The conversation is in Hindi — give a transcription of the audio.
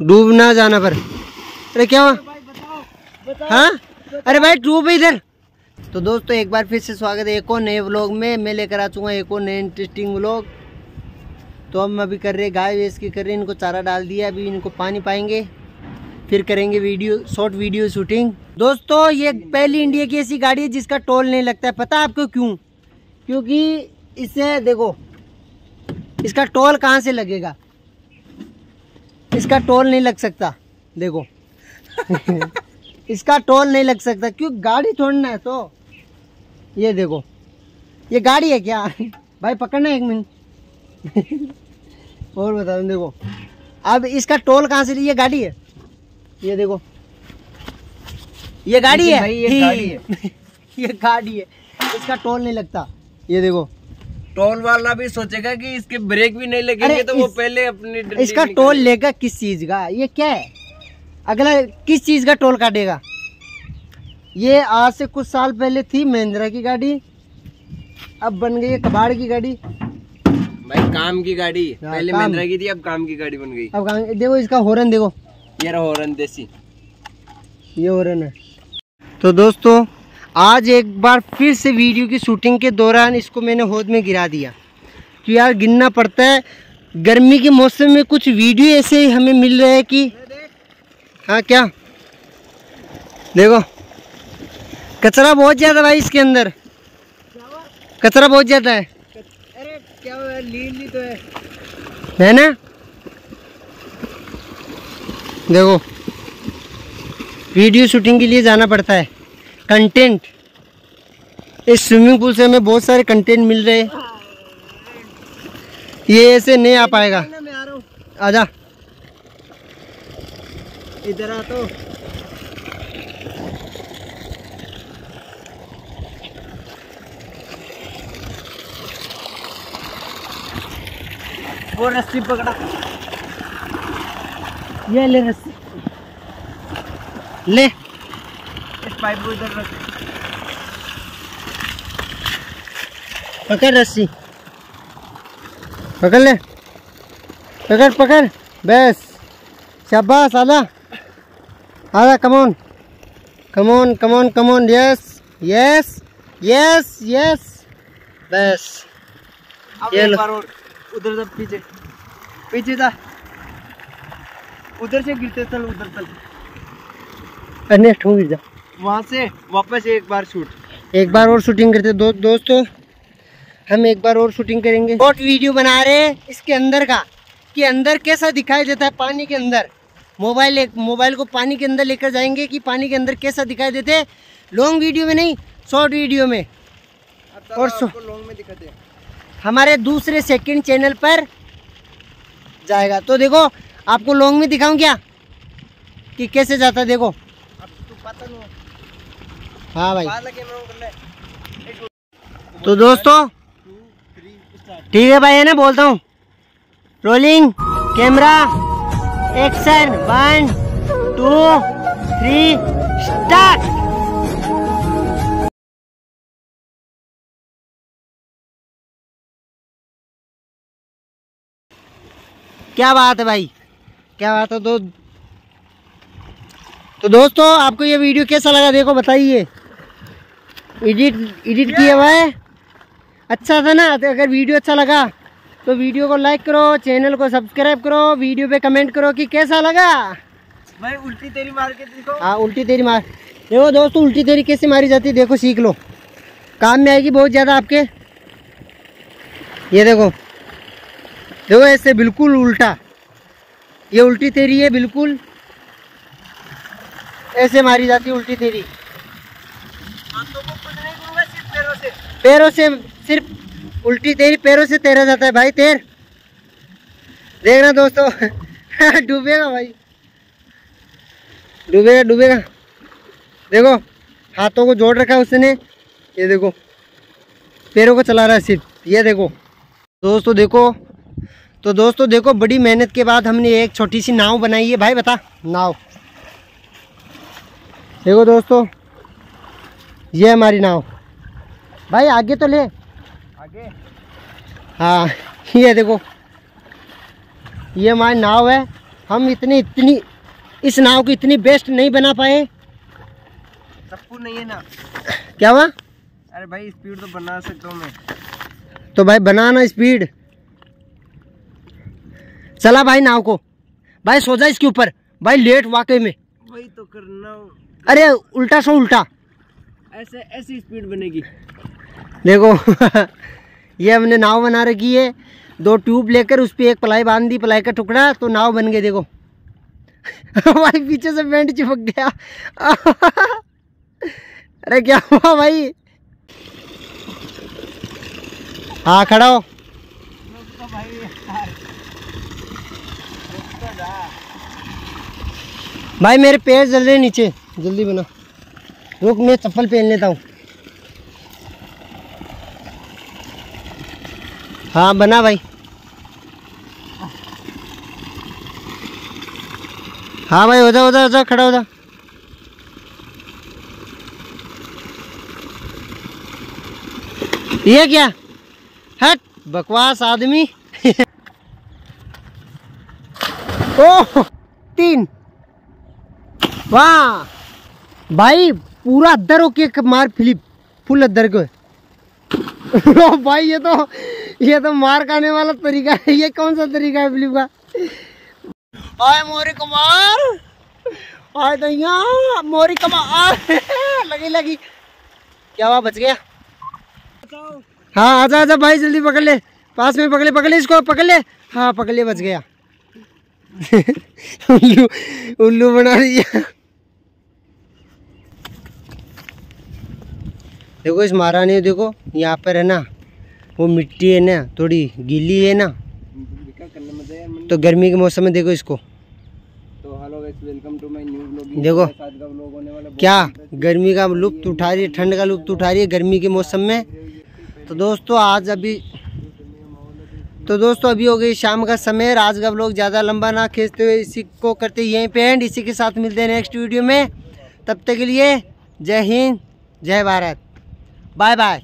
डूब ना जाना पर। अरे क्या हुआ? हाँ? अरे भाई, डूब इधर। तो दोस्तों, एक बार फिर से स्वागत है एक और नए व्लॉग में। मैं लेकर आ चुका एक और नए इंटरेस्टिंग व्लॉग तो हम अभी कर रहे गाय वेस की कर रहे इनको चारा डाल दिया। अभी इनको पानी पाएँगे, फिर करेंगे वीडियो शॉर्ट वीडियो शूटिंग दोस्तों, ये पहली इंडिया की ऐसी गाड़ी है जिसका टोल नहीं लगता है। पता आपको क्यों? क्योंकि इससे, देखो, इसका टोल कहाँ से लगेगा? इसका टोल नहीं लग सकता। देखो। इसका टोल नहीं लग सकता क्यों? गाड़ी छोड़ना है तो। ये देखो। ये गाड़ी है क्या? भाई पकड़ना एक मिनट। और बता दूँ देखो। अब इसका टोल कहाँ से ये गाड़ी है। ये देखो। ये गाड़ी है। भाई ये गाड़ी है ये गाड़ी है। इसका टोल नहीं लगता। ये देखो। टोल वाला भी सोचेगा कि इसके ब्रेक भी नहीं लगेंगे तो वो पहले अपनी इसका टोल लेगा। किस चीज़ का? ये क्या है? अगला किस चीज़ का टोल काटेगा? ये आज से कुछ साल पहले थी महिंद्रा की गाड़ी अब बन गई है कबाड़ की गाड़ी। भाई काम की गाड़ी। हाँ, पहले महिंद्रा की थी अब काम की गाड़ी बन गई। अब कहाँ- देखो इसका हॉर्न देखो। ये रहा हॉर्न देसी। ये हॉर्न है। तो दोस्तों आज एक बार फिर से वीडियो की शूटिंग के दौरान इसको मैंने होद में गिरा दिया। तो यार गिनना पड़ता है। गर्मी के मौसम में कुछ वीडियो ऐसे ही हमें मिल रहे हैं कि हाँ क्या? देखो। कचरा बहुत ज़्यादा भाई इसके अंदर। कचरा बहुत ज़्यादा है। अरे क्या लीली तो है। है ना? देखो। वीडियो शूटिंग के लिए जाना पड़ता है। कंटेंट इस स्विमिंग पूल से हमें बहुत सारे कंटेंट मिल रहे हैं। ये ऐसे नहीं आ पाएगा। आ आजा। इधर आ तो। वो रस्सी पकड़ा। ये ले रस्सी। ले। पाइप को इधर रख। पकड़ रस्सी। पकड़ ले। पकड़ पकड़। बस। शाबाश आला। आला come on come on come on come on yes yes yes yes बस। अब ये एक लो। बार और। उधर से पीछे। पीछे जा। उधर से गिरते चल उधर चल अन्य गिर जा। वहाँ से वापस एक बार शूट एक बार और शूटिंग करते दो दोस्तों। हम एक बार और शूटिंग करेंगे। शॉर्ट वीडियो बना रहे हैं इसके अंदर का। कि अंदर कैसा दिखाई देता है? पानी के अंदर। मोबाइल एक मोबाइल को पानी के अंदर लेकर जाएँगे कि पानी के अंदर कैसा दिखाई देते हैं? लॉन्ग वीडियो में नहीं शॉर्ट वीडियो में। और लॉन्ग में दिखाते हैं। हमारे दूसरे सेकंड चैनल पर जाएगा। तो देखो आपको लॉन्ग में दिखाऊँ क्या? कि कैसे जाता देखो। अब तू पता नहीं। हाँ भाई। तो दोस्तों ठीक है भाई है ना बोलता हूँ। Rolling camera action one two three start क्या बात है भाई क्या बात है तो तो दोस्तों आपको ये वीडियो कैसा लगा देखो बताइए। एडिट एडिट किया हुआ है। अच्छा था ना तो अगर वीडियो अच्छा लगा तो वीडियो को लाइक करो चैनल को सब्सक्राइब करो वीडियो पे कमेंट करो कि कैसा लगा। भाई उल्टी तेरी मार के। दिखो हाँ उल्टी तेरी मार। देखो दोस्तों उल्टी तेरी कैसे मारी जाती है देखो सीख लो। काम में आएगी बहुत ज़्यादा आपके। ये देखो। देखो ऐसे बिल्कुल उल्टा। ये उल्टी तेरी है बिल्कुल। ऐसे मारी जाती है उल्टी तेरी हाथों को कुछ नहीं करूँगा सिर्फ़ पैरों से सिर्फ़ उल्टी तेरी, पैरों से तैरा जाता है भाई, तैर। देखना दोस्तों, डूबेगा भाई। डूबेगा डूबेगा। देखो, हाथों को जोड़ रखा है उसने। ये देखो, पैरों को चला रहा है सिर्फ़। ये देखो। दोस्तों देखो तो दोस्तों देखो, बड़ी मेहनत के बाद हमने एक छोटी सी नाव बनाई है। भाई बता। नाव। देखो दोस्तों, ये हमारी नाव। भाई आगे तो ले। आगे? हाँ ये देखो। ये हमारी नाव है। हम इतनी इतनी इस नाव की इतनी बेस्ट नहीं बना पाए। सबको नहीं है ना? क्या हुआ? अरे भाई स्पीड तो बना सकता हूँ। मैं तो भाई बनाना स्पीड चला भाई नाव को। भाई सो जा इसके ऊपर। भाई लेट वाकई में। वही तो करना अरे उल्टा सो उल्टा। ऐसे ऐसी स्पीड बनेगी। देखो, ये हमने नाव बना रखी है। दो ट्यूब लेकर उस पर एक पलाई बाँध दी पलाई का टुकड़ा तो नाव बन गई, देखो। भाई, पीछे से पेंट चिपक गया। अरे, क्या हुआ भाई? हाँ खड़ा हो। भाई, मेरे पैर जल रहे नीचे। जल्दी बना। रुक, मैं चप्पल पहन लेता हूँ। हाँ बना भाई। हाँ भाई हो जा हो जा खड़ा हो जा ये क्या? हट बकवास आदमी। ओह, तीन। वाह। भाई, पूरा अद्दर होके मार फिलिप फुल अद्दर को। भाई, ये तो ये तो मार खाने वाला तरीका है। ये कौन सा तरीका है फिलिप का? आए मोरी कुमार। आए दैया मोरी कुमार। लगी लगी। क्या हुआ, बच गया? हाँ आजा आजा, भाई, जल्दी पकड़ ले। पास में पकड़ ले पकड़ ले इसको, पकड़ ले। हाँ पकड़ ले, बच गया। उल्लू उल्लू बना दिया देखो, इस महारानी, देखो, यहाँ पर है ना। वो मिट्टी है ना थोड़ी गीली है ना। तो गर्मी के मौसम में देखो इसको। तो hello guys welcome to my new vlogging देखो। होने वाला क्या गर्मी का लुप्त उठा रही है ठंड का लुप्त उठा रही है गर्मी के मौसम में। तो दोस्तों आज अभी तो दोस्तों अभी हो गई शाम का समय। आज का लोग ज़्यादा लंबा ना खींचते हुए इसी को करते यहीं पे एंड इसी के साथ मिलते हैं नेक्स्ट वीडियो में। तब तक के लिए जय हिंद जय भारत। Bye bye